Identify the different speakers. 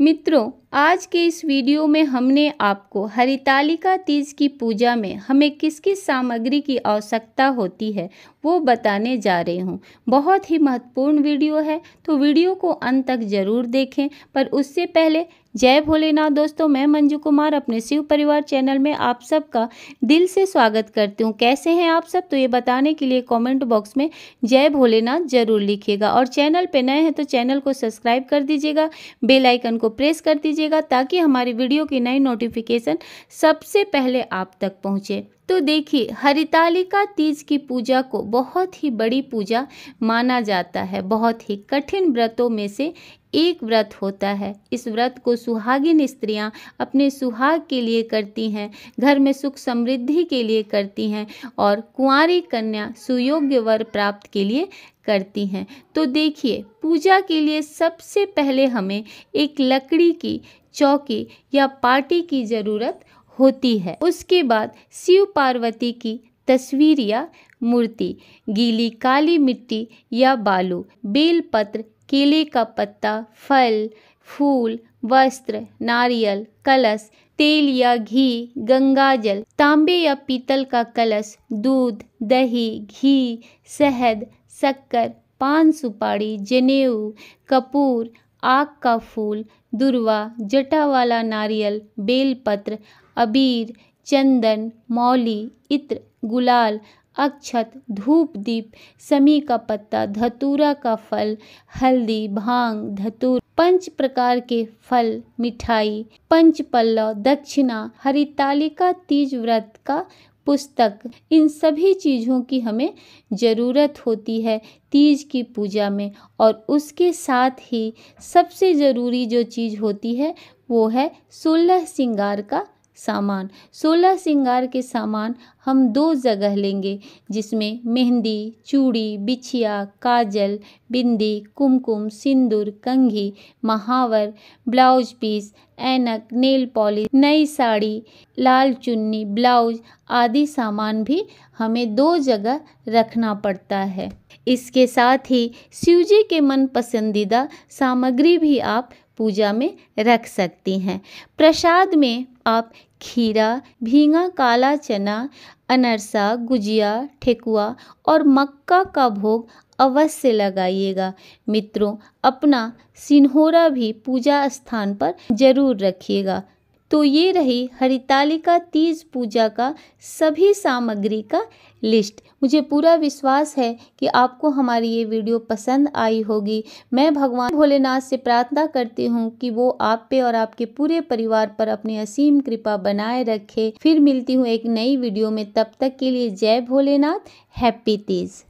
Speaker 1: मित्रों, आज के इस वीडियो में हमने आपको हरितालिका तीज की पूजा में हमें किस किस सामग्री की आवश्यकता होती है, वो बताने जा रही हूँ। बहुत ही महत्वपूर्ण वीडियो है तो वीडियो को अंत तक ज़रूर देखें, पर उससे पहले जय भोलेनाथ दोस्तों, मैं मंजू कुमार अपने शिव परिवार चैनल में आप सबका दिल से स्वागत करती हूँ। कैसे हैं आप सब? तो ये बताने के लिए कमेंट बॉक्स में जय भोलेनाथ ज़रूर लिखिएगा और चैनल पे नए हैं तो चैनल को सब्सक्राइब कर दीजिएगा, बेल आइकन को प्रेस कर दीजिएगा ताकि हमारी वीडियो की नई नोटिफिकेशन सबसे पहले आप तक पहुँचे। तो देखिए, हरितालिका तीज की पूजा को बहुत ही बड़ी पूजा माना जाता है। बहुत ही कठिन व्रतों में से एक व्रत होता है। इस व्रत को सुहागिन स्त्रियाँ अपने सुहाग के लिए करती हैं, घर में सुख समृद्धि के लिए करती हैं और कुंवारी कन्या सुयोग्य वर प्राप्त के लिए करती हैं। तो देखिए, पूजा के लिए सबसे पहले हमें एक लकड़ी की, चौकी या पार्टी की ज़रूरत होती है। उसके बाद शिव पार्वती की तस्वीर या मूर्ति, गीली काली मिट्टी या बालू, बेलपत्र, केले का पत्ता, फल, फूल, वस्त्र, नारियल, कलश, तेल या घी, गंगा जल, तांबे या पीतल का कलश, दूध, दही, घी, शहद, शक्कर, पान सुपारी, जनेऊ, कपूर आग का फूल, दुर्वा, जटा वाला नारियल, बेलपत्र, अबीर, चंदन, मौली, इत्र, गुलाल, अक्षत, धूप दीप, समी का पत्ता, धतूरा का फल, हल्दी, भाँग, धतूर, पंच प्रकार के फल, मिठाई पंच पल्लव दक्षिणा, हरितालिका, तीज व्रत का पुस्तक। इन सभी चीज़ों की हमें ज़रूरत होती है तीज की पूजा में और उसके साथ ही सबसे ज़रूरी जो चीज़ होती है वो है सोलह सिंगार का सामान। सोलह श्रृंगार के सामान हम दो जगह लेंगे, जिसमें मेहंदी, चूड़ी, बिछिया, काजल, बिंदी, कुमकुम, सिंदूर, कंघी, महावर, ब्लाउज पीस, ऐनक, नेल पॉलिश, नई साड़ी, लाल चुन्नी, ब्लाउज आदि सामान भी हमें दो जगह रखना पड़ता है। इसके साथ ही शिवजी के मन पसंदीदा सामग्री भी आप पूजा में रख सकती हैं। प्रसाद में आप खीरा, भींगा, काला चना, अनरसा, गुजिया, ठेकुआ और मक्का का भोग अवश्य लगाइएगा। मित्रों, अपना सिन्होरा भी पूजा स्थान पर ज़रूर रखिएगा। तो ये रही हरितालिका तीज पूजा का सभी सामग्री का लिस्ट। मुझे पूरा विश्वास है कि आपको हमारी ये वीडियो पसंद आई होगी। मैं भगवान भोलेनाथ से प्रार्थना करती हूँ कि वो आप पे और आपके पूरे परिवार पर अपनी असीम कृपा बनाए रखे। फिर मिलती हूँ एक नई वीडियो में। तब तक के लिए जय भोलेनाथ। हैप्पी तीज।